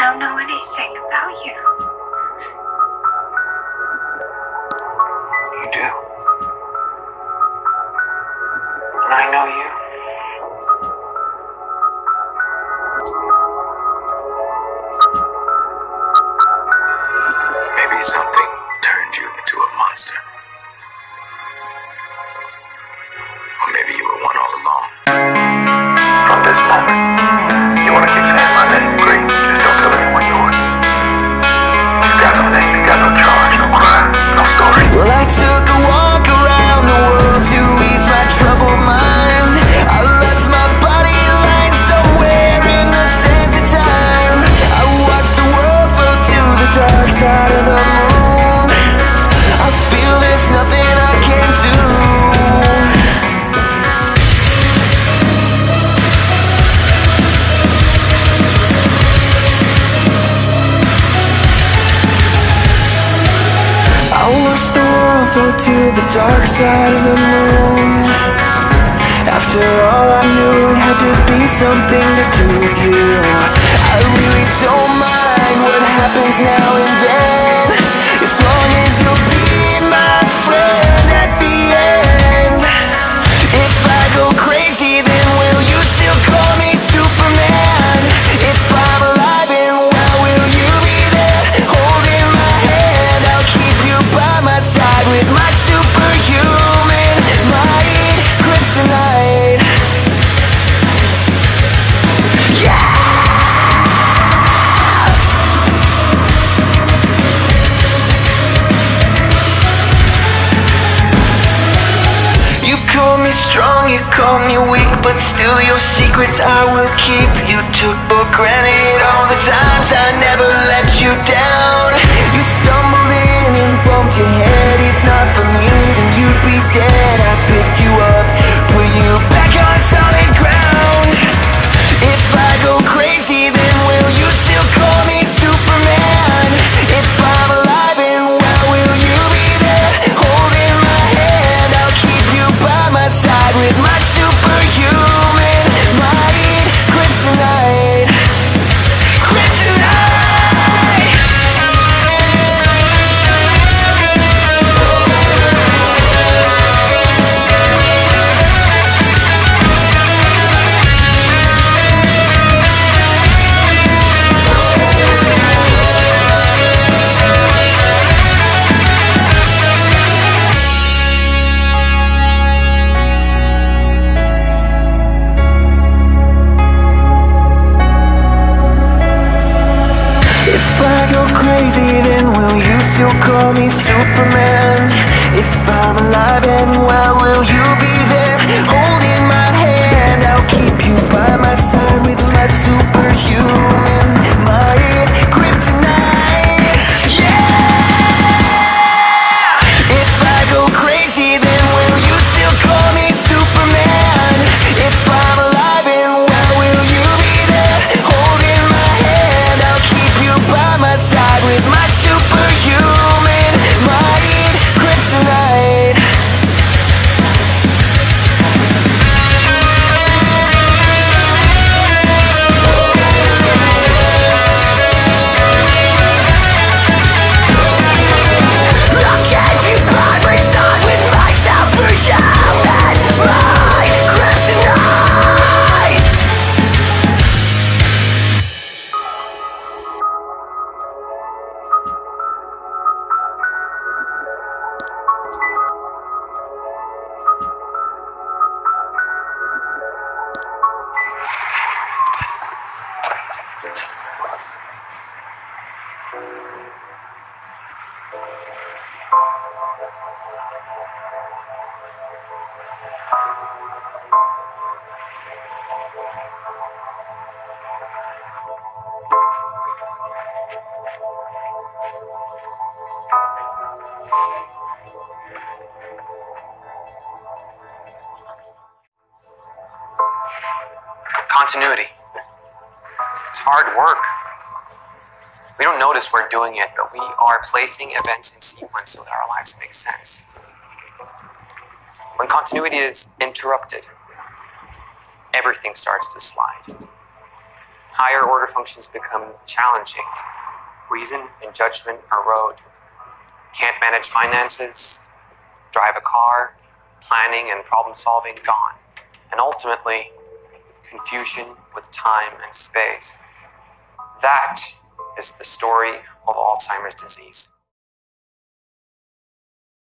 I don't know anything about you. You do. And I know you. float to the dark side of the moon. After all I knew it had to be something to do with you. I really don't mind what happens now you call me weak But still your secrets I will keep. You took for granted all the times I never let you down. You stumbled in and bumped your head If not for me, then you'd be dead. flag you're crazy, then will you still call me Superman? If I'm alive and well, will you be there? Hold Continuity. It's hard work. We don't notice we're doing it, but we are placing events in sequence so that our lives make sense. When continuity is interrupted, everything starts to slide. Higher order functions become challenging. Reason and judgment erode. Can't manage finances, drive a car, planning and problem solving gone. And ultimately, confusion with time and space. That is the story of Alzheimer's disease.